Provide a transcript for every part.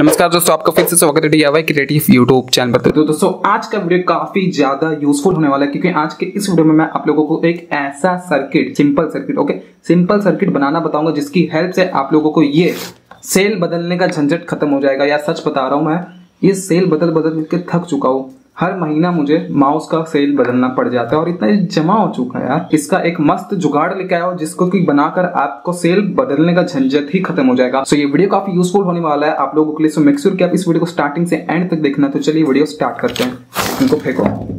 नमस्कार दोस्तों, आपका फिर से स्वागत है डीआईवाई क्रिएटिव यूट्यूब चैनल पर। तो दोस्तों, आज का वीडियो काफ़ी ज़्यादा यूजफुल होने वाला है, क्योंकि आज के इस वीडियो में मैं आप लोगों को एक ऐसा circuit simple circuit okay simple circuit बनाना बताऊँगा, जिसकी हेल्प से आप लोगों को ये सेल बदलने का झंझट खत्म हो जाएगा। या सच बता रहा हूँ मैं, ये सेल बदल बदल के थक चुका हूँ। हर महीना मुझे माउस का सेल बदलना पड़ जाता है और इतना जमा हो चुका है यार। इसका एक मस्त जुगाड़ लेके आया हो, जिसको कि बनाकर आपको सेल बदलने का झंझट ही खत्म हो जाएगा। सो ये वीडियो काफ़ी यूजफुल होने वाला है, आप लोगों के लिए। सो मेक्स्योर की आप इस वीडियो को स्टार्टिंग से एंड तक देखना तो चलिए वीडियो स्टार्ट करते हैं। इनको फेंको।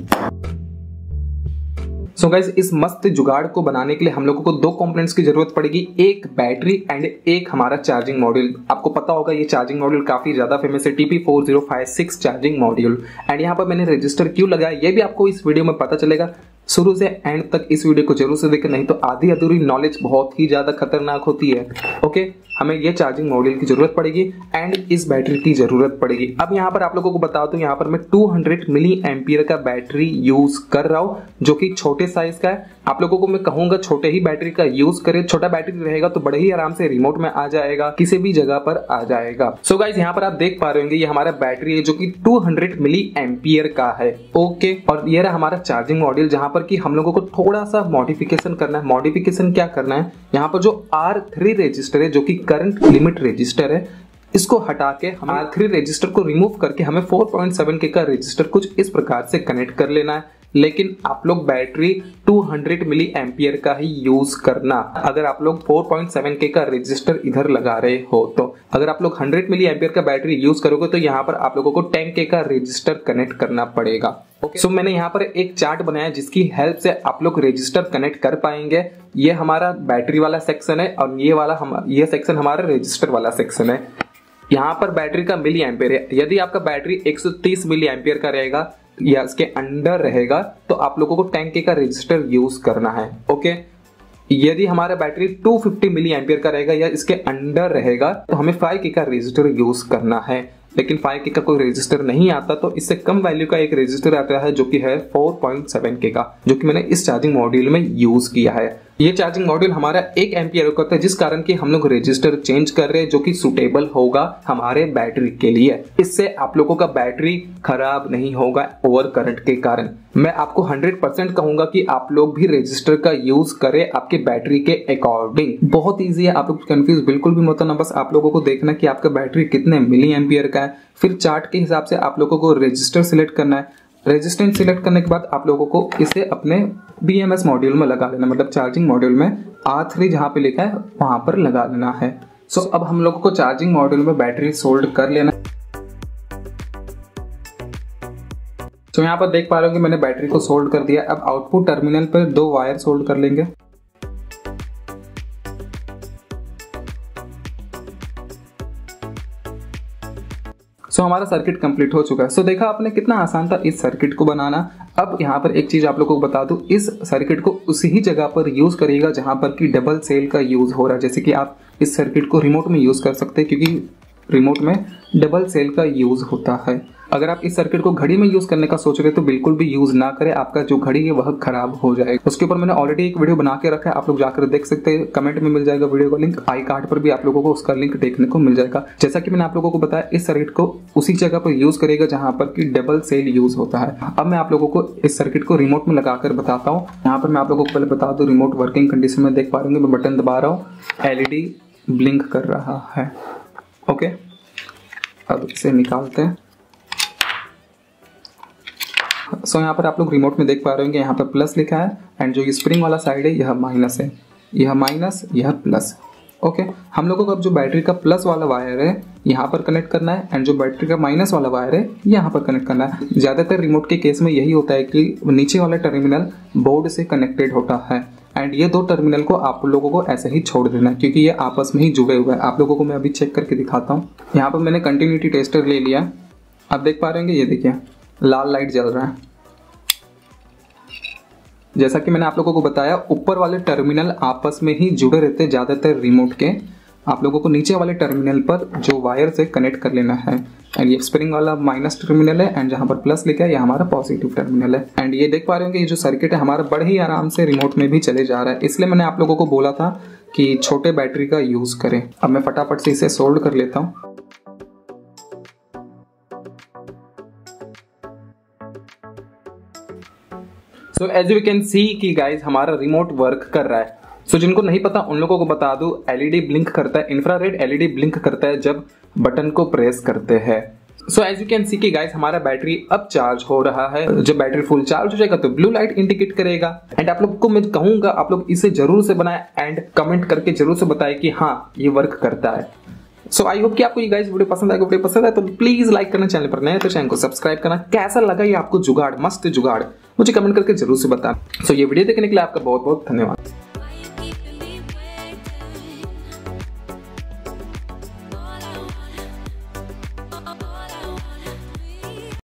सो so गाइज़ इस मस्त जुगाड़ को बनाने के लिए हम लोगों को दो कंपोनेंट्स की ज़रूरत पड़ेगी। एक बैटरी एंड एक हमारा चार्जिंग मॉड्यूल आपको पता होगा ये चार्जिंग मॉड्यूल काफ़ी ज़्यादा फ़ेमस है। TP four zero five six charging module and यहाँ पर मैंने रजिस्टर क्यों लगाया, ये भी आपको इस वीडियो में पता चलेगा। शुरू से एंड तक इस वीडियो को ज़रूर से देखें, नहीं तो आधी अधूरी नॉलेज बहुत ही ज़्यादा खतरनाक होती है। ओके हमें ये चार्जिंग मॉड्यूल की ज़रूरत पड़ेगी एंड इस बैटरी की ज़रूरत पड़ेगी। अब यहाँ पर आप लोगों को बता दूँ, यहाँ पर मैं 200 मिली एम्पियर का बैटरी यूज़ कर रहा हूँ, जो कि छोटे साइज़ का है। आप लोगों को मैं कहूँगा छोटे ही बैटरी का यूज़ करें। छोटा बैटरी रहेगा तो बड़े ही आराम से रिमोट में आ जाएगा, किसी भी जगह पर आ जाएगा। सो so गाइज़ यहाँ पर आप देख पा रहे होंगे, ये हमारा बैटरी है, जो कि 200 मिली एम्पियर का है। ओके और ये रहा हमारा चार्जिंग मॉड्यूल जहाँ पर कि हम लोगों को थोड़ा सा मॉडिफिकेशन करना है। मॉडिफिकेशन क्या करना है? यहाँ पर जो आर थ्री रजिस्टर है, जो कि करंट लिमिट रजिस्टर है, इसको हटा के हम आर थ्री रजिस्टर को रिमूव करके हमें 4.7 के का रजिस्टर कुछ इस प्रकार से कनेक्ट कर लेना है। लेकिन आप लोग बैटरी 200 मिली एम्पियर का ही यूज़ करना। अगर आप लोग 4.7 के का रजिस्टर इधर लगा रहे हो तो अगर आप लोग 100 मिली एम्पियर का बैटरी यूज़ करोगे तो यहाँ पर आप लोगों को 10 के का रजिस्टर कनेक्ट करना पड़ेगा। सो okay. so, मैंने यहाँ पर एक चार्ट बनाया जिसकी हेल्प से आप लोग रजिस्टर कनेक्ट कर पाएँगे। ये हमारा बैटरी वाला सेक्शन है और ये वाला हम ये सेक्शन हमारा रजिस्टर वाला सेक्शन है। यहाँ पर बैटरी का मिली एम्पियर है। यदि आपका बैटरी 130 मिली एम्पियर का रहेगा या इसके अंडर रहेगा तो आप लोगों को टैंक का रजिस्टर यूज़ करना है ओके यदि हमारा बैटरी 250 फिफ्टी मिली एम्पियर का रहेगा या इसके अंडर रहेगा तो हमें फाइव के का रजिस्टर यूज़ करना है। लेकिन फाइव के का कोई रजिस्टर नहीं आता तो इससे कम वैल्यू का एक रजिस्टर आता है जो कि है 4.7 के का, जो कि मैंने इस चार्जिंग मॉड्यूल में यूज़ किया है। ये चार्जिंग मॉड्यूल हमारा एक एम्पियर होता है, जिस कारण की हम लोग रजिस्टर चेंज कर रहे हैं, जो कि सुटेबल होगा हमारे बैटरी के लिए। इससे आप लोगों का बैटरी खराब नहीं होगा ओवर करंट के कारण। मैं आपको 100 परसेंट कहूँगा कि आप लोग भी रजिस्टर का यूज़ करें आपके बैटरी के अकॉर्डिंग बहुत ईजी है, आप लोग कंफ्यूज बिल्कुल भी मत होना, बस आप लोगों को देखना कि आपका बैटरी कितने मिली एम्पियर का है। फिर चार्ट के हिसाब से आप लोगों को रजिस्टर सिलेक्ट करना है। रेजिस्टेंस सिलेक्ट करने के बाद आप लोगों को इसे अपने बी एम एस मॉड्यूल में लगा लेना मतलब चार्जिंग मॉड्यूल में आर थ्री जहाँ पे लिखा है वहाँ पर लगा लेना है। सो so, अब हम लोगों को चार्जिंग मॉड्यूल में बैटरी सोल्ड कर लेना तो so, यहाँ पर देख पा रहे हो कि मैंने बैटरी को सोल्ड कर दिया। अब आउटपुट टर्मिनल पर दो वायर सोल्ड कर लेंगे। सो हमारा सर्किट कंप्लीट हो चुका है। सो देखा आपने कितना आसान था इस सर्किट को बनाना। अब यहाँ पर एक चीज़ आप लोगों को बता दू, इस सर्किट को उसी ही जगह पर यूज़ करिएगा जहाँ पर कि डबल सेल का यूज़ हो रहा है। जैसे कि आप इस सर्किट को रिमोट में यूज़ कर सकते हैं, क्योंकि रिमोट में डबल सेल का यूज़ होता है। अगर आप इस सर्किट को घड़ी में यूज़ करने का सोच रहे तो बिल्कुल भी यूज़ ना करें। आपका जो घड़ी है, वह खराब हो जाएगा। उसके ऊपर मैंने ऑलरेडी एक वीडियो बना के रखा है। आप लोग जाकर देख सकते हैं। कमेंट में मिल जाएगा वीडियो का लिंक आई कार्ड पर भी आप लोगों को उसका लिंक देखने को मिल जाएगा। जैसा कि मैंने आप लोगों को बताया, इस सर्किट को उसी जगह पर यूज़ करेगा जहाँ पर की डबल सेल यूज़ होता है। अब मैं आप लोगों को इस सर्किट को रिमोट में लगाकर बताता हूँ। यहाँ पर मैं आप लोगों को पहले बता दू रिमोट वर्किंग कंडीशन में देख पा रहे मैं बटन दबा रहा हूँ। एलईडी ब्लिंक कर रहा है। ओके अब इसे निकालते हैं। सो यहाँ पर आप लोग रिमोट में देख पा रहे होंगे, यहाँ पर प्लस लिखा है एंड जो ये स्प्रिंग वाला साइड है, यह माइनस है। यह माइनस यह प्लस ओके. हम लोगों को अब जो बैटरी का प्लस वाला वायर है, यहाँ पर कनेक्ट करना है एंड जो बैटरी का माइनस वाला वायर है, यहाँ पर कनेक्ट करना है। ज़्यादातर रिमोट के केस में यही होता है कि नीचे वाला टर्मिनल बोर्ड से कनेक्टेड होता है एंड ये दो टर्मिनल को आप लोगों को ऐसे ही छोड़ देना है, क्योंकि ये आपस में ही जुड़े हुए हैं। आप लोगों को मैं अभी चेक करके दिखाता हूँ। यहाँ पर मैंने कंटिन्यूटी टेस्टर ले लिया। आप देख पा रहे हैं ये देखिए, लाल लाइट जल रहा है। जैसा कि मैंने आप लोगों को बताया, ऊपर वाले टर्मिनल आपस में ही जुड़े रहते हैं, ज़्यादातर रिमोट के। आप लोगों को नीचे वाले टर्मिनल पर जो वायर से कनेक्ट कर लेना है। एंड ये स्प्रिंग वाला माइनस टर्मिनल है एंड जहाँ पर प्लस लिखा है, ये हमारा पॉजिटिव टर्मिनल है। एंड ये देख पा रहे होंगे, ये जो सर्किट है, हमारा बड़े ही आराम से रिमोट में भी चले जा रहा है। इसलिए मैंने आप लोगों को बोला था कि छोटे बैटरी का यूज़ करें। अब मैं फटाफट से इसे सोल्ड कर लेता हूँ। So as you can see कि गाइज़ हमारा रिमोट वर्क कर रहा है। सो so, जिनको नहीं पता उन लोगों को बता दू एलईडी ब्लिंक करता है इंफ्रारेड एलईडी ब्लिंक करता है जब बटन को प्रेस करते हैं। So as you can see कि गाइस हमारा बैटरी अब चार्ज हो रहा है। जब बैटरी फुल चार्ज हो जाएगा तो ब्लू लाइट इंडिकेट करेगा। एंड आप लोग को मैं कहूँगा आप लोग इसे ज़रूर से बनाए एंड कमेंट करके ज़रूर से बताए कि हाँ ये वर्क करता है। सो आई होप कि आपको ये गाइस वीडियो पसंद आएगा वीडियो पसंद आए तो प्लीज़ लाइक करना चैनल पर नए तो चैनल को सब्सक्राइब करना। कैसा लगा ये आपको जुगाड़? मस्त जुगाड़। मुझे कमेंट करके ज़रूर से बताना। सो so, ये वीडियो देखने के लिए आपका बहुत बहुत धन्यवाद।